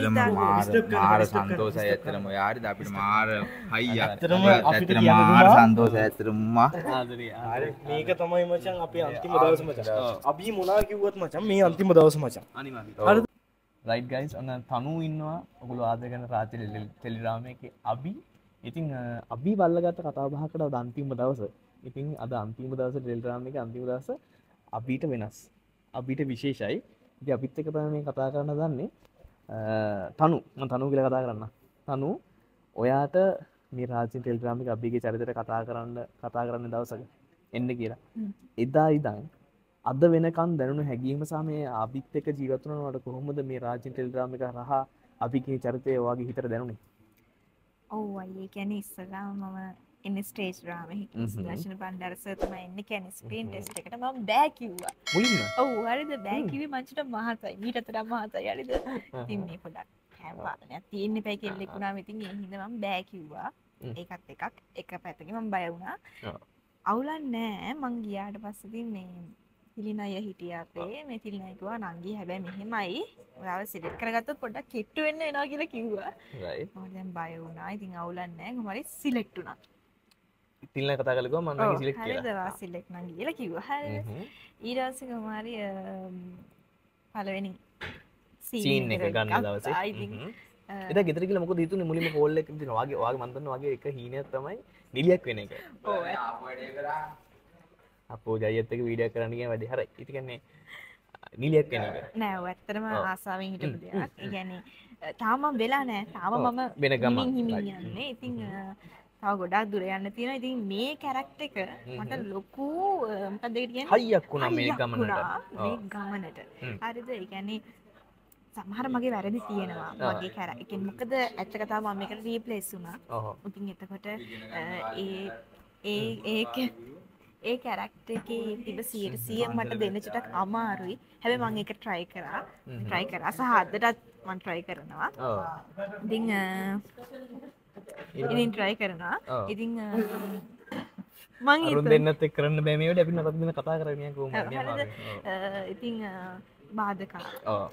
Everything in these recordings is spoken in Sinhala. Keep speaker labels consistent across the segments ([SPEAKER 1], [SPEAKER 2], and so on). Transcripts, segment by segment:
[SPEAKER 1] ඇතරම මාර සන්තෝසය ඇතරම යාරි අපිට මාර හයි
[SPEAKER 2] ඇත්තටම අපිට
[SPEAKER 1] ඇතර මාර. සන්තෝස ඇතරම්මා
[SPEAKER 2] මේක තමයි මචන් අපේ අන්තිම දවස මචන් අපි මොනා කිව්වත් මචන් මේ අන්තිම දවස මචන්?
[SPEAKER 3] රයිට් ගයිස් ඔන්න තනු ඉන්නවා. ඔගුල ආදගන රාච ටෙලිරාම එක අබි ඉතින් අ, අපි බල්ලගත්ත කතාබහකට අන්තිම දවස. ඉතින් අද අන්තිම දවස ටෙල්රාම එක අන්තිම දවස අපිට වෙනස්. අපිට විශේෂයි. ඉති අපිත් එක තම මේ කතා කරන්න දන්නේ තනු තනු කියල කතා කරන්න. තනු ඔයාට මේ රාජින් ටෙල්ග්‍රාමික අපිගේ චරිතට කතා කරන්න කතා කරන්න දවසක එන්න කියලා. එදා ඉදං අද වෙනකන් දැනුණු හැගීම සමය අභිත් එක ජීවතුනට කොහොමද මේ රාජින් ටෙල්ග්‍රාමික රහ අපිගේ චරිතය වගේ හිතර දැනුනේ?
[SPEAKER 4] ඔව් අයියේ කියන්නේ ඉස්සලා මම එන්න ස්ටේජ් රාම
[SPEAKER 3] හ්ම්.
[SPEAKER 4] දර්ශන බණ්ඩාරස තමයි එන්න කියන්නේ ස්ක්‍රීන් ටෙස්ට් එකට මම බෑ කිව්වා. ඔව් හරිද බෑ කිව්වේ මංචට මහතයි. මීට තරම් මහතයි හරිද? ඉතින් මේ පොඩක් හැම්පාදනයක් තියෙන්න එපයි කෙල්ලෙක් වුණාම ඉතින් ඒ හින්දා මම බෑ කිව්වා.
[SPEAKER 3] හ්ම්.
[SPEAKER 4] ඒකත් එකක් එක පැත්තකින් මම බය වුණා.
[SPEAKER 3] ඔව්.
[SPEAKER 4] අවුලක් නෑ මං ගියාට පස්සේ ඉතින් මේ තිලින අය හිටිය අපේ මේ තිලින අය කිව්වා නංගි හැබැයි මෙහෙමයි ඔයාව සිලෙක්ට් කරගත්තොත් පොඩ්ඩක් කිට්ටු වෙන්න වෙනවා කියලා කිව්වා.
[SPEAKER 3] right
[SPEAKER 4] මම දැන් බය වුණා. ඉතින් අවුලක් නෑ. කොහොමරි සිලෙක්ට් වුණා.
[SPEAKER 3] තිල්න කතා කලකව මන්න සිලෙක්
[SPEAKER 4] හරිද?
[SPEAKER 3] කියලා
[SPEAKER 4] වාසිල්ලෙක් නම් කියලා කිව්වා. හරිද?
[SPEAKER 3] හ්ම්.
[SPEAKER 4] ඊට පස්සේ කුමාරි අම්, පළවෙනි
[SPEAKER 3] සීන් එක ගන්න දවසේ. කියලා මොකද හිතුනේ? මුලින්ම කෝල් එකක් දෙනවා වගේ ඔයාගේ මන් දන්නවා වගේ එක හීනයක් තමයි නිලියක් වෙන එක.
[SPEAKER 4] ඔව්.
[SPEAKER 3] අපෝ ජයත් එක වීඩියෝ කරන්න ගියා වැඩි. හරි. ඉතින් කියන්නේ නිලියක් වෙන එක.
[SPEAKER 4] නෑ ඔව්. ආසාවෙන් හිටපු
[SPEAKER 3] හ්ම්,
[SPEAKER 4] දෙයක්. ඒ කියන්නේ අ, තාම මම වෙලා නෑ. තාම මම
[SPEAKER 3] වෙන ගමන්.
[SPEAKER 4] හිමින් හිමින් තව ගොඩාක් දුර යන්න තියෙනවා ඉතින් මේ කැරක්ටර් එක මට. ලොකු කියන්නේ
[SPEAKER 3] හයියක් වුණා මේ ගමනට
[SPEAKER 4] මේ. ගමනට. හරිද ඒ කියන්නේ සමහර මගේ වැරදි තියෙනවා. මගේ කැර කියන්නේ මොකද ඇත්ත කතාව මම මේකට රීප්ලේස් වුණා ඉතින් එතකොට ඒ ඒ ඒක ඒ කැරක්ටර් එකේ තිබ 100 මට දෙන්න චුට්ටක් අමාරුයි. හැබැයි මම ඒක try කරා. try කරා සහ අදටත් මම try කරනවා.
[SPEAKER 3] ඔව්
[SPEAKER 4] ඉතින් try කරනවා. අ, මං
[SPEAKER 3] දෙන්නත් එක්ක කරන්න බෑ මේවට අපි නතත් දෙන්න කතා
[SPEAKER 4] ඉතින් අ, බාධක.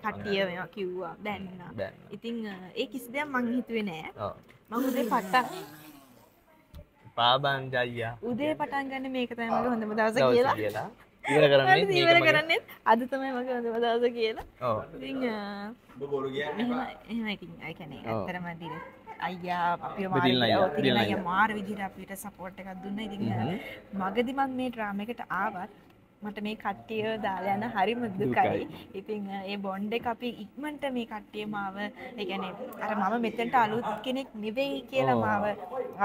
[SPEAKER 4] කට්ටිය මේවා කිව්වා බැන්නා. අ, ඒ කිසි දෙයක් මං හිතුවේ නෑ.
[SPEAKER 3] ඔව්.
[SPEAKER 4] මං උදේ පටන්
[SPEAKER 3] පාබන් ජයියා
[SPEAKER 4] උදේ පටන් ගන්න මේක තමයි මගේ හොඳම දවස කියලා.
[SPEAKER 3] කියලා ඉවර කරන්නේ?
[SPEAKER 4] ඉවර කරන්නේ අද තමයි මගේ හොඳම දවස කියලා.
[SPEAKER 3] ඔව්
[SPEAKER 4] ඉතින් අ, එහෙම එහෙම ඉතින් ඒ කියන්නේ. ඇත්තටම දින අයියා
[SPEAKER 3] අයියා,
[SPEAKER 4] මාර විදිහට අපිට සපෝට් එකක් දුන්නා. ඉතින්
[SPEAKER 3] හ්ම්.
[SPEAKER 4] මගදී මම මේ ඩ්‍රාමා එකට ආවත් මට මේ කට්ටිය දාලා යන හරිම දුකයි. ඉතින් ඒ බොන්ඩ් එක අපි ඉක්මනට මේ කට්ටිය මාව ඒ කියන්නේ අර මම මෙතනට අලුත් කෙනෙක් නෙවෙයි කියලා. මාව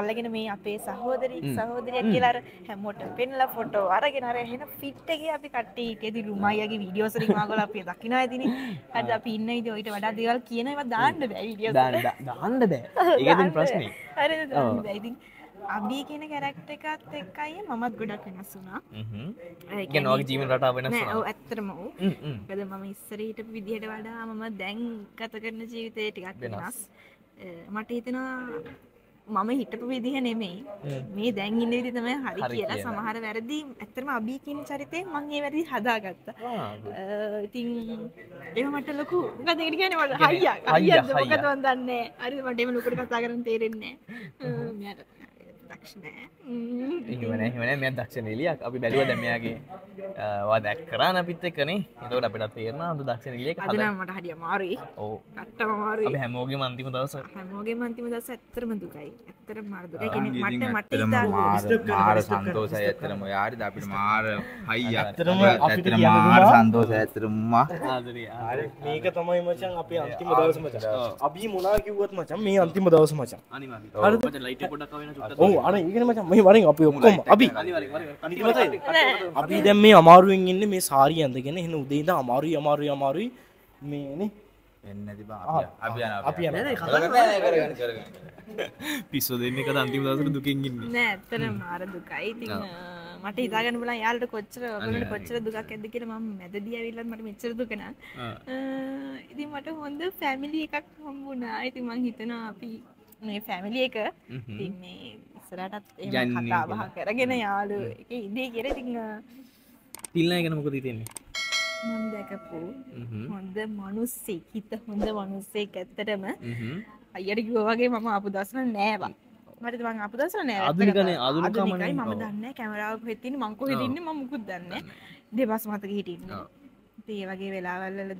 [SPEAKER 4] අල්ලගෙන මේ අපේ සහෝදරී
[SPEAKER 3] හ්ම්.
[SPEAKER 4] කියලා අර හැමෝටම පෙන්ලා ෆොටෝ අරගෙන අර එහෙන ෆිට් එකේ අපි කට්ටිය හිටියදී රුමයියාගේ වීඩියෝස් වලින් මාගොල්ලෝ අපි දකිනවා ඇතිනේ. අද අපි ඉන්න ඉතින් ඊට වඩා දේවල් කියන ඒවා දාන්න බෑ වීඩියෝස්
[SPEAKER 3] දාන්න දාන්න බෑ ඒක දෙන ප්‍රශ්නේ
[SPEAKER 4] හරිද. ඉතින් අබී කියන කැරක්ටර් එකත් එක්කයි මමත් ගොඩක් වෙනස් වුණා.
[SPEAKER 3] ඔයාගේ ජීවන රටාව වෙනස්
[SPEAKER 4] නෑ ඔව්
[SPEAKER 3] වුණා
[SPEAKER 4] ඇත්තටම ඔව්.
[SPEAKER 3] හ්ම් හ්ම්
[SPEAKER 4] මොකද මම ඉස්සර හිටපු විදිහට වඩා මම දැන් ගත කරන ජීවිතේ ටිකක්
[SPEAKER 3] වෙනස්.
[SPEAKER 4] මට හිතෙනවා මම හිටපු විදිහ නෙමෙයි. මේ දැන් ඉන්න විදිහ තමයි හරි කියලා. සමහර වැරදි කියන චරිතයෙන් මම ඒ වැරදි හදාගත්තා. ඉතින් ඒක මට ලොකු හයියක්, හයියක්ද මොකද
[SPEAKER 3] හයියක්.
[SPEAKER 4] මන් දන්නේ නැහැ. හරිද මට එහෙම ලොකුට කතා කරන්න තේරෙන්නේ දක්ෂ නැහැ. ම්ම්.
[SPEAKER 3] එහෙම නෑ එහෙම නෑ මෙයා දක්ෂ නිලියක් අපි බැලුවා දැන් මෙයාගේ වා දැක් කරා අපිත් එක්කනේ එතකොට අපිට තේරෙනවා අද දක්ෂ නිලියක්
[SPEAKER 4] අද
[SPEAKER 3] හදා
[SPEAKER 4] නම් මට හරි අමාරුයි.
[SPEAKER 3] ඔව්.
[SPEAKER 4] අත්තම අමාරුයි.
[SPEAKER 3] අපි හැමෝගේම අන්තිම දවස.
[SPEAKER 4] හැමෝගේම අන්තිම දවස් ඇත්තටම දුකයි. මාර
[SPEAKER 1] ඇත්තටම
[SPEAKER 4] ඉතාලි
[SPEAKER 1] මාර මාර
[SPEAKER 2] disturb
[SPEAKER 1] ඇතරම යාරිද අපිට මාර
[SPEAKER 2] අපිට
[SPEAKER 1] ඇත්තටම
[SPEAKER 2] කියන්න
[SPEAKER 1] මාර
[SPEAKER 3] ආදරේ
[SPEAKER 2] හරි මේක තමයි මචන් අපේ අන්තිම දවස මචන්. අපි මොනා කිව්වත් මචන් මේ අන්තිම දවස මචන් ඔව් අර ඒකනේ මචන් මේ වරින් අපි ඔක්කොම අපි අපි දැන් මේ අමාරුවෙන් ඉන්නේ මේ සාරිය ඇඳගෙන එහෙනම් උදේ ඉඳන් අමාරුයි අමාරුයි අමාරුයි මේනේ
[SPEAKER 3] පිස්සු දෙන්නේ කද අන්තිම දවසට දුකින් ඉන්නේ
[SPEAKER 4] නෑ ඇත්තටම මාර දුකයි. අ, මට හිතාගන්න පුළුවන් යාළුවට කොච්චර
[SPEAKER 3] අනිවාර්යයෙන්.
[SPEAKER 4] කොච්චර දුකක් ඇද්ද කියලා මම මැදදී ඇවිල්ලත් මට මෙච්චර දුක නෑ.
[SPEAKER 3] ආ.
[SPEAKER 4] අ, ඉතින් මට හොඳ ෆැමිලි එකක් හම්බුණා. ඉතින් මං හිතනවා අපි මේ ෆැමිලි එක මේ
[SPEAKER 3] යන්නේ
[SPEAKER 4] කතා බහ. කරගෙන යාළු එක ඉදී කියලා ඉතින් අ,
[SPEAKER 3] තිල්නා ගැන මොකද හිතෙන්නේ?
[SPEAKER 4] මම දැකපු හොඳ මනුස්සෙක් හිත හොඳ මනුස්සෙක් ඇත්තටම අයියට කිව්වා වගේ මම ආපු දවසල නෑවා. මට මං අප දවසල නෑ.
[SPEAKER 3] ආධුනිකනේ, ආධුනිකම නේ.
[SPEAKER 4] මම. දන්න කැමරාව හෙත්තින මංකෝ හිටින්න ම මුකුත් දන්න දෙබස් මතක හිටින්න. ඒ වගේ
[SPEAKER 3] තිල්ලන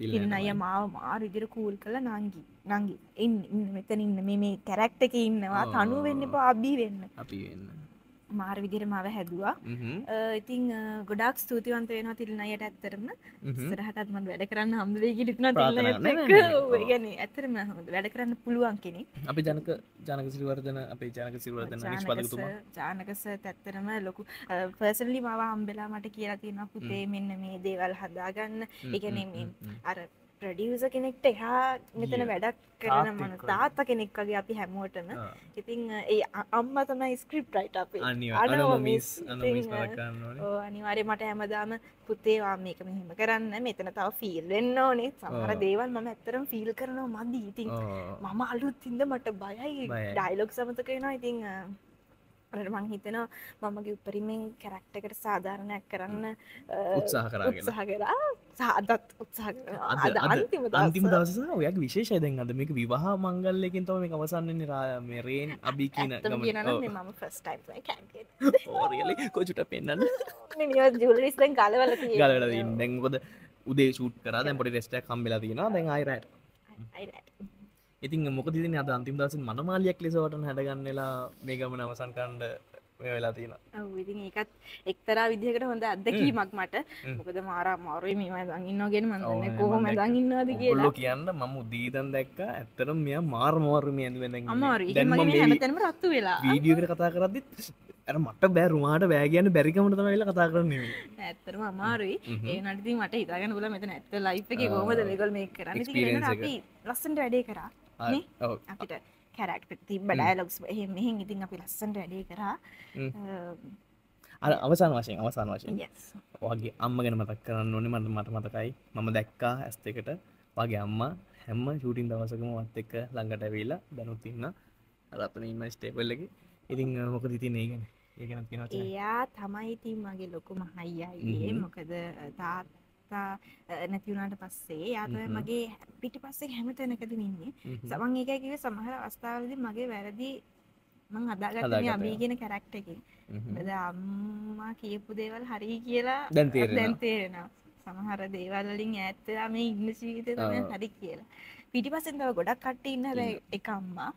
[SPEAKER 4] තිරණ අය මාව මාර ඉදිර කූල් කළ නංගි නංගි. ඉන්න මෙතන ඉන්න මේ මේ කැරැක්ට එක ඉන්නවා. තනු වෙන්න එපා අබී වෙන්න
[SPEAKER 3] අපි වෙන්න
[SPEAKER 4] මාර විදිර මාව හැදවා. ඉතිං ගොඩක් ස්තුතිවන්ත වෙන තිල්න අයට ඇත්තරම
[SPEAKER 3] හ්ම්.
[SPEAKER 4] සරහටත් මට වැඩ කරන්න හම්දවේ ගිලිත්න. ගැන ඇතරම වැඩ කරන්න පුළුවන් කෙනෙ
[SPEAKER 3] අපි ජනක ජනක සිරිවර්ධන අපේ ජනක සිරිවර්ධන නිෂ්පාදකතුමා.
[SPEAKER 4] ජානකස තැත්තරම ලොකු පර්සලි මව හම්බෙලා මට කියලා තියෙන පුතේ මෙන්න මේ දේවල් හදාගන්න. එකන අර ප්‍රඩියස කෙනෙක්ට එහා මෙතන. වැඩක් කරන මන. තාත්ත කෙනෙක් වගේ අපි
[SPEAKER 3] ආ.
[SPEAKER 4] ඉතිං ඒ අම්ම තමයි ස්ක්‍රිප් රයිට අපේ අනිවාරය මට හැමදාම පුතේවා මේක මෙහෙම කරන්න මෙතන තව ෆිල් වෙන්න ඕනේ සමහර
[SPEAKER 3] ඔව්.
[SPEAKER 4] දේවල් මම ඇත්තරම් ෆිල් කරනවා මදි ඉතින්. මම අලුත් ඉද මට බයයි. ඩයිලොක් සමතක වෙනවා ඉතිං මං හිතනවා මමගේ උපරිමෙන් කැරක්ටකට සාධාරණයක් කරන්න.
[SPEAKER 3] උත්සාහ
[SPEAKER 4] කරා සාදත්
[SPEAKER 3] අද
[SPEAKER 4] අන්තිම. දවස.
[SPEAKER 3] ඔයක් විශේෂය දැන් අද මේක විවාහ මංගල්ලකින් තම මේ අවසන්නන්නේ රා මෙරේන් අබි කියන.
[SPEAKER 4] මේ මම ෆස් ටයිම් කැන්ගෙන්
[SPEAKER 3] ඕ, really? කොචුට පෙන්න්න
[SPEAKER 4] ජුලිස් දැන් කලවල
[SPEAKER 3] ගලල දැන්කොද උදේ ෂූට් කර දැන් පොඩි රෙස්ටක් කම්බෙලා තියෙන දැන් අයිරට ඉතින් මොක තින අද අන්තිම දස මනමාලියක් ලෙසවටන හැඩගන්නලා මේ ගමන අවසන් කණ්ඩ මේ වෙලා තියෙන
[SPEAKER 4] ඉතින් ඒකත් එක්තරා විදිහකට හොඳ අත්දැකීමක් මට. මොකද මාරා මාරුයි මේ දඟන්නගෙන මන්දන්න කොහොම. දඟන්නවාද කියලා.
[SPEAKER 3] කියන්න මම උදීතන් දැක්ක ඇත්තරම් මෙයා මාර් මෝර්ම ඇඳ
[SPEAKER 4] අමාරු මගේ හැමතැනම රත්තු වෙලා.
[SPEAKER 3] වීඩියකට කතා කරදදිත් ඇර මට බෑ රුමාට බෑගයන්න බැරිකමට වෙලා කතා කරන්නේ
[SPEAKER 4] ඇත්තරම අමාරුයි. ඒ නටති මට හිතාගෙන පුල මෙතන ඇත්ත ලයිප් එක කොමද ලෙගල් මේ කරන්න. ලස්සන්ට වැඩේ කරා? අපිට කැරක්ට තිබ ඩයිලොක්ස් එහ මෙහෙන් ඉතින් අපි ලස්සන්ට වැඩේ කරා.
[SPEAKER 3] හ්ම්. අර අවසාන වශයෙන් අවසාන වශයෙන්. වගේ අම්ම ගැන මතක් කරන්න ඕනේ මට මට මතකයි. මම දැක්කා ඇස් දෙකට. වගේ අම්ම හැම්ම ෂූටින් දවසකම වත් එක්ක ළඟට ඇවිල්ලා දැනුත් ඉන්න. රත්න ඉන්න ස්ටේපල් එක. ඉතින් මොක තිතින් ඒ ගැන? ඒ ගැන තියෙනවා චානල්.
[SPEAKER 4] එයා තමයි ඉතින් මගේ ලොකුම හයියයිඒ
[SPEAKER 3] හ්ම්.
[SPEAKER 4] මොකද තාත්තා නැතිවුණට පස්සේ යාතය
[SPEAKER 3] හ්ම්.
[SPEAKER 4] මගේ පිටි පස්සේ හැම තැනකද ඉන්නේ. සමන් ඒකකිව සමහර අවස්ථාවලද මගේ වැරදි මං
[SPEAKER 3] හදාගත්තා.
[SPEAKER 4] අබීගෙන කැරක්ට එක
[SPEAKER 3] හ්ම්.
[SPEAKER 4] බද අම්මා කියපු දේවල් හරි කියලා
[SPEAKER 3] දැන් තේරෙනවා.
[SPEAKER 4] දැන් තේරෙනවා සමහර දේවල්ලින් ඇත්තලා මේ ඉන්න ජීවිතය තම
[SPEAKER 3] ඔව්.
[SPEAKER 4] හරි කියලා පිටි පසෙන් තව ගොඩක් කට්ට ඉන්න හැබැයි එක අම්මා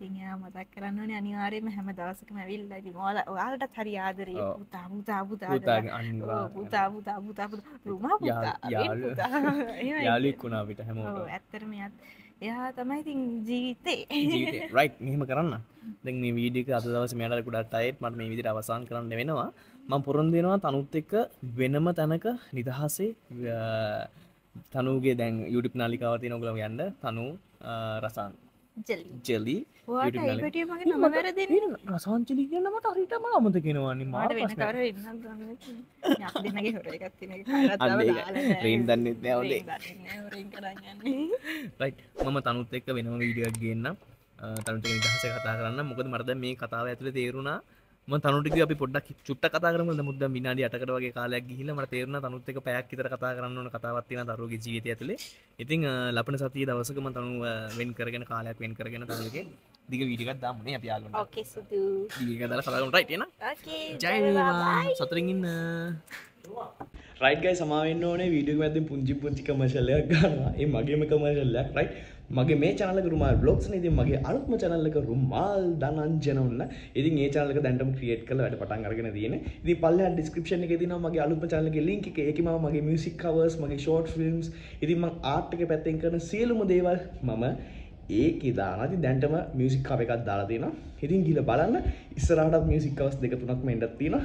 [SPEAKER 3] අනිවාර්යෙන්.
[SPEAKER 4] ඉං මතක් කරන්න ඕනේ අනිවාර්යයෙන්ම හැම දවසකම ඇවිල්ලා ඉතින් ඔයාලා ඔයාලටත් හරි ආදරේ
[SPEAKER 3] ඔව්.
[SPEAKER 4] පුතා පුතා පුතා ඔව්. පුතා පුතා පුතා පුතා රුමා පුතා.
[SPEAKER 3] යාළුවෙක් වුණා අපිට
[SPEAKER 4] ඔව්
[SPEAKER 3] හැමෝටම.
[SPEAKER 4] ඇත්තටම එයාත් එයා තමයි ඉතින් ජීවිතේ
[SPEAKER 3] right මෙහෙම කරන්න. දැන් මේ වීඩියෝ එක අද දවසේ මෙයාට ගොඩක් ටයර්ඩ් මට මේ විදිහට අවසන් කරන්න වෙනවා. මම පොරොන්දු වෙනවා තනුත් එක්ක වෙනම තැනක නිදහසේ තනුගේ දැන් YouTube නාලිකාව තියෙන ඔයගොල්ලෝ යන්න තනු රසාන්
[SPEAKER 4] ජෙලි
[SPEAKER 3] ජෙලි
[SPEAKER 4] ඔයාට
[SPEAKER 3] YouTube
[SPEAKER 4] ඒ
[SPEAKER 3] නාලිකාව.
[SPEAKER 4] පැටිය මගේ නම වැරදෙන්නේ
[SPEAKER 3] රසාන් ජෙලි කියන මට හරියටම අමතක වෙනවානේ මාර
[SPEAKER 4] මාට වෙන
[SPEAKER 3] ප්‍රශ්නයක්.
[SPEAKER 4] කවර වෙන්නත් ගන්න තියෙන්නේ. අපි දෙන්නගේ හොර එකක් තියෙන එක කාටවත්
[SPEAKER 3] අන්න
[SPEAKER 4] තව
[SPEAKER 3] ඒක.
[SPEAKER 4] දාලා නැහැ.
[SPEAKER 3] රේන් දන්නෙත් නෑ ඔලේ.
[SPEAKER 4] රේන් දන්නෙත් නෑ, හොරෙන් කරන් යන්නේ.
[SPEAKER 3] රයිට් මම තනුත් එක්ක වෙනම වීඩියෝක් ගන්න තනුට නිදහස කතා කරන්න මොකද මරද මේ කතාව ඇතුළ තේරුණා තනුටික අපි පොඩක් චුට්ට කතා කරම. මුද විනාඩි අටකට වගේ කාලයක් ගිහිල මට තේරුණ තනුත් එක පැයක් විතර කතා කරන්න ඕන කතාවත්තින දරුවගේ ජීවිත ඇතුළේ ඉතින් ලපන සතිය දවසකම තනුව වෙන් කරගෙන කාලයක් වෙන් කරගෙන තනුගේ දිග වීඩිකත් දාමනේ අප යාලුට
[SPEAKER 4] ඕකේ සුදු.
[SPEAKER 3] දීගදල කතාගුණ රයිටන
[SPEAKER 4] ඕකේ.
[SPEAKER 3] ජයවා සතුරින්ඉන්න රයිට්ගයි සමාවෙන්න ඕනේ වීඩියෝ ඇතින් පුංචි පුංචි කමශල්ලයක් ගන්නවා. ඒ මගේම කමශල්ලයක් රයිට් මගේ මේ චනලක රුමාල් බ්ලොක්ස් නේද මගේ අලුත්ම චැනල්ලක රුමාල් දනංජන ඔන්න ඉතින් ඒ චනලක දැන්ටම ක්‍රියේට් කරලා වැඩ පටන් අරගෙන තියෙන ඉතින් පල්ලෙහා ඩිස්ක්‍රිප්ෂන් එකේ තියෙනවා මගේ අලුත්ම channel එකේ link එක. ඒකේ මම මගේ music covers මගේ short films. ඉතින් මම art එක පැත්තෙන් කරන සියලුම දේවල් මම ඒකේ දානවා. ඉතින් දැන්ටම music cover එකක් දාලා තියෙනවා. ඉතින් ගිහලා බලන්න. ඉස්සරහටත් music covers දෙක තුනක් මෙන්නත් තියෙනවා.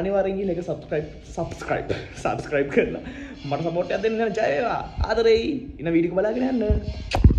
[SPEAKER 3] අනිවාර්යෙන් ගිහලා ඒක subscribe subscribe subscribe කරලා. මට support එකක් දෙන්න ජය වේවා. ආදරෙයි. ඉන වීඩියෝ එක බලාගෙන යන්න.